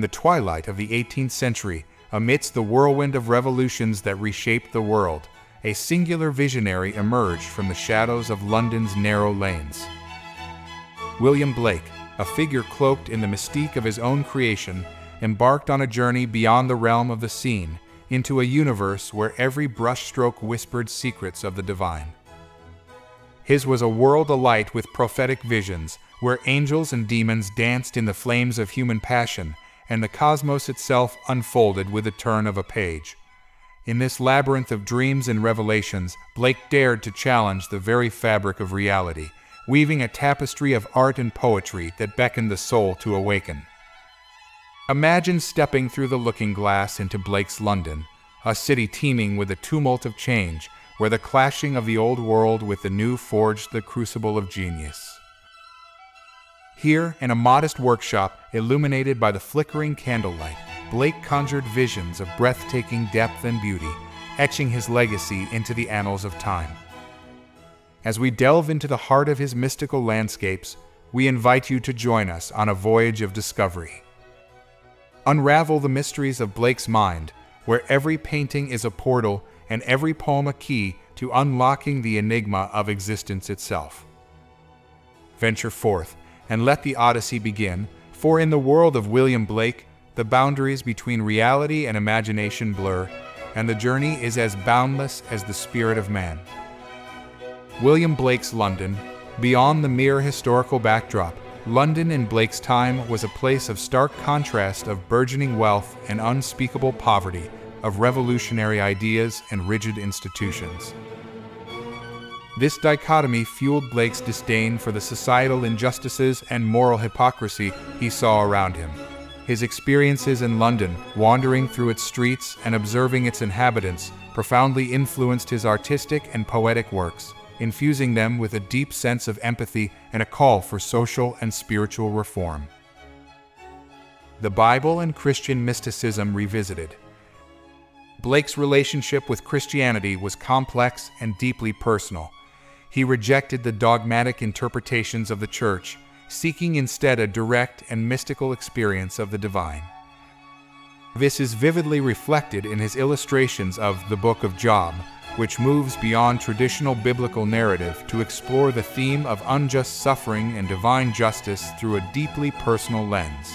in the twilight of the 18th century, amidst the whirlwind of revolutions that reshaped the world, a singular visionary emerged from the shadows of London's narrow lanes. William Blake, a figure cloaked in the mystique of his own creation, embarked on a journey beyond the realm of the seen into a universe where every brushstroke whispered secrets of the divine. His was a world alight with prophetic visions, where angels and demons danced in the flames of human passion, and the cosmos itself unfolded with the turn of a page. In this labyrinth of dreams and revelations, Blake dared to challenge the very fabric of reality, weaving a tapestry of art and poetry that beckoned the soul to awaken. Imagine stepping through the looking glass into Blake's London, a city teeming with the tumult of change, where the clashing of the old world with the new forged the crucible of genius. Here, in a modest workshop illuminated by the flickering candlelight, Blake conjured visions of breathtaking depth and beauty, etching his legacy into the annals of time. As we delve into the heart of his mystical landscapes, we invite you to join us on a voyage of discovery. Unravel the mysteries of Blake's mind, where every painting is a portal and every poem a key to unlocking the enigma of existence itself. Venture forth and let the Odyssey begin, for in the world of William Blake, the boundaries between reality and imagination blur, and the journey is as boundless as the spirit of man. William Blake's London, beyond the mere historical backdrop, London in Blake's time was a place of stark contrast of burgeoning wealth and unspeakable poverty, of revolutionary ideas and rigid institutions. This dichotomy fueled Blake's disdain for the societal injustices and moral hypocrisy he saw around him. His experiences in London, wandering through its streets and observing its inhabitants, profoundly influenced his artistic and poetic works infusing them with a deep sense of empathy and a call for social and spiritual reform. The Bible and Christian mysticism revisited. Blake's relationship with Christianity was complex and deeply personal. He rejected the dogmatic interpretations of the Church, seeking instead a direct and mystical experience of the divine. This is vividly reflected in his illustrations of the Book of Job, which moves beyond traditional biblical narrative to explore the theme of unjust suffering and divine justice through a deeply personal lens.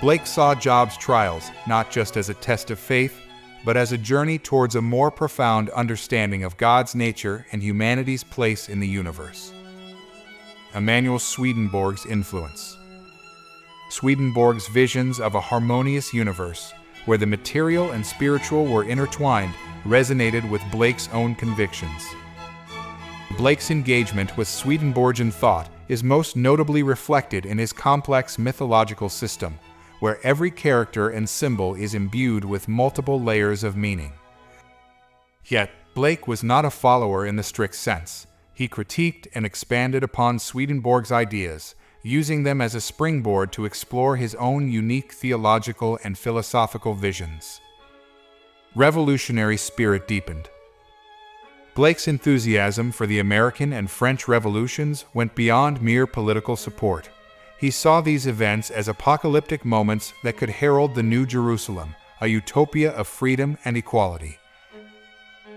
Blake saw Job's trials not just as a test of faith, but as a journey towards a more profound understanding of God's nature and humanity's place in the universe. Emanuel Swedenborg's influence. Swedenborg's visions of a harmonious universe, where the material and spiritual were intertwined, resonated with Blake's own convictions. Blake's engagement with Swedenborgian thought is most notably reflected in his complex mythological system, where every character and symbol is imbued with multiple layers of meaning. Yet, Blake was not a follower in the strict sense. He critiqued and expanded upon Swedenborg's ideas, using them as a springboard to explore his own unique theological and philosophical visions revolutionary spirit deepened. Blake's enthusiasm for the American and French revolutions went beyond mere political support. He saw these events as apocalyptic moments that could herald the New Jerusalem, a utopia of freedom and equality.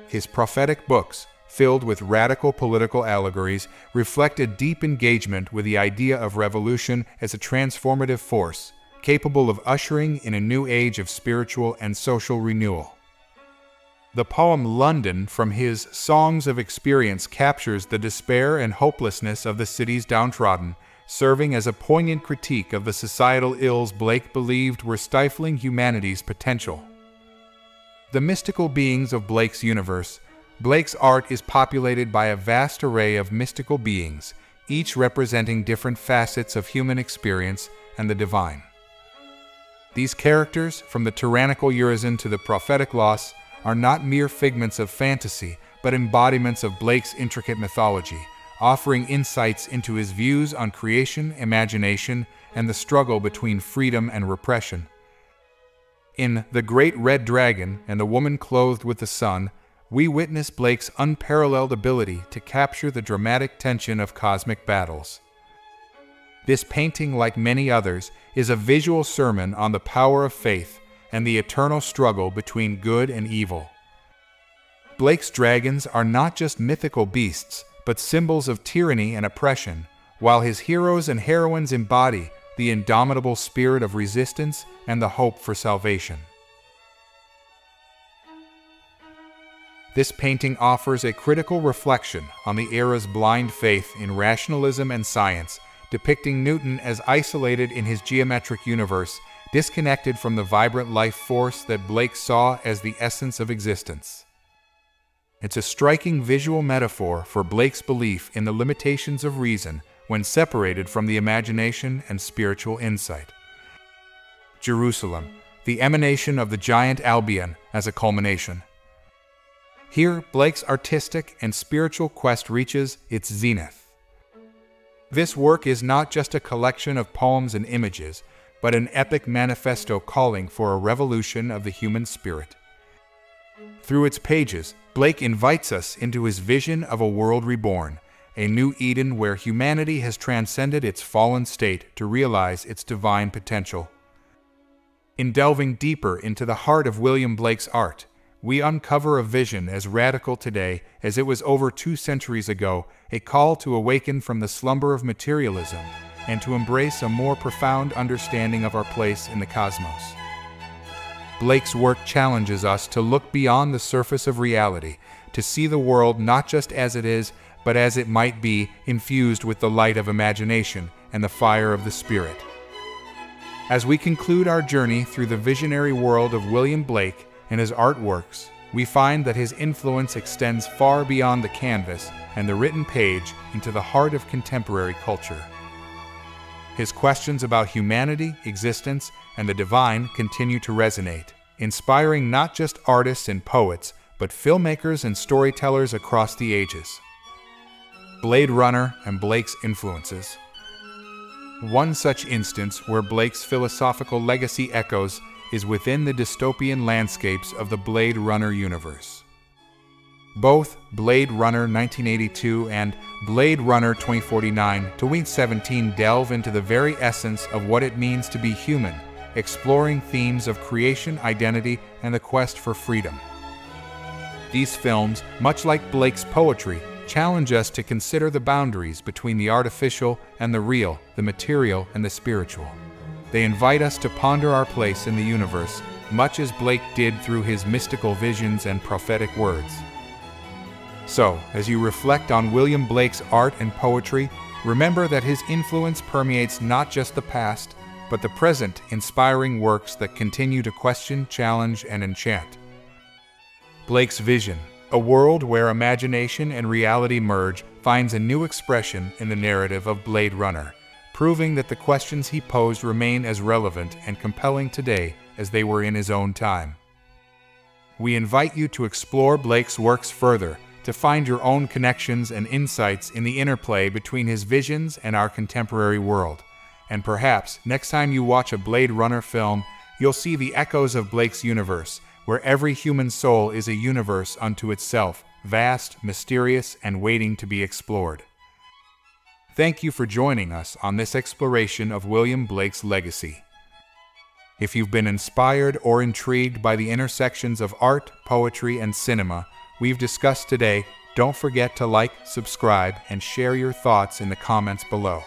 His prophetic books, filled with radical political allegories, reflect a deep engagement with the idea of revolution as a transformative force, capable of ushering in a new age of spiritual and social renewal. The poem London from his Songs of Experience captures the despair and hopelessness of the city's downtrodden, serving as a poignant critique of the societal ills Blake believed were stifling humanity's potential. The mystical beings of Blake's universe, Blake's art is populated by a vast array of mystical beings, each representing different facets of human experience and the divine. These characters, from the tyrannical Urizen to the prophetic Los, are not mere figments of fantasy, but embodiments of Blake's intricate mythology, offering insights into his views on creation, imagination, and the struggle between freedom and repression. In The Great Red Dragon and The Woman Clothed with the Sun, we witness Blake's unparalleled ability to capture the dramatic tension of cosmic battles. This painting, like many others, is a visual sermon on the power of faith and the eternal struggle between good and evil. Blake's dragons are not just mythical beasts, but symbols of tyranny and oppression, while his heroes and heroines embody the indomitable spirit of resistance and the hope for salvation. This painting offers a critical reflection on the era's blind faith in rationalism and science, depicting Newton as isolated in his geometric universe, disconnected from the vibrant life force that Blake saw as the essence of existence. It's a striking visual metaphor for Blake's belief in the limitations of reason when separated from the imagination and spiritual insight. Jerusalem, the emanation of the giant Albion as a culmination. Here, Blake's artistic and spiritual quest reaches its zenith. This work is not just a collection of poems and images, but an epic manifesto calling for a revolution of the human spirit. Through its pages, Blake invites us into his vision of a world reborn, a new Eden where humanity has transcended its fallen state to realize its divine potential. In delving deeper into the heart of William Blake's art, we uncover a vision as radical today as it was over two centuries ago, a call to awaken from the slumber of materialism and to embrace a more profound understanding of our place in the cosmos. Blake's work challenges us to look beyond the surface of reality, to see the world not just as it is, but as it might be, infused with the light of imagination and the fire of the Spirit. As we conclude our journey through the visionary world of William Blake and his artworks, we find that his influence extends far beyond the canvas and the written page into the heart of contemporary culture. His questions about humanity, existence, and the divine continue to resonate, inspiring not just artists and poets, but filmmakers and storytellers across the ages. Blade Runner and Blake's influences. One such instance where Blake's philosophical legacy echoes is within the dystopian landscapes of the Blade Runner universe. Both Blade Runner 1982 and Blade Runner 2049 2017 delve into the very essence of what it means to be human, exploring themes of creation, identity, and the quest for freedom. These films, much like Blake's poetry, challenge us to consider the boundaries between the artificial and the real, the material and the spiritual. They invite us to ponder our place in the universe, much as Blake did through his mystical visions and prophetic words. So, as you reflect on William Blake's art and poetry, remember that his influence permeates not just the past, but the present, inspiring works that continue to question, challenge, and enchant. Blake's vision, a world where imagination and reality merge, finds a new expression in the narrative of Blade Runner, proving that the questions he posed remain as relevant and compelling today as they were in his own time. We invite you to explore Blake's works further to find your own connections and insights in the interplay between his visions and our contemporary world. And perhaps next time you watch a Blade Runner film, you'll see the echoes of Blake's universe, where every human soul is a universe unto itself, vast, mysterious, and waiting to be explored. Thank you for joining us on this exploration of William Blake's legacy. If you've been inspired or intrigued by the intersections of art, poetry, and cinema, we've discussed today, don't forget to like, subscribe, and share your thoughts in the comments below.